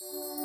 you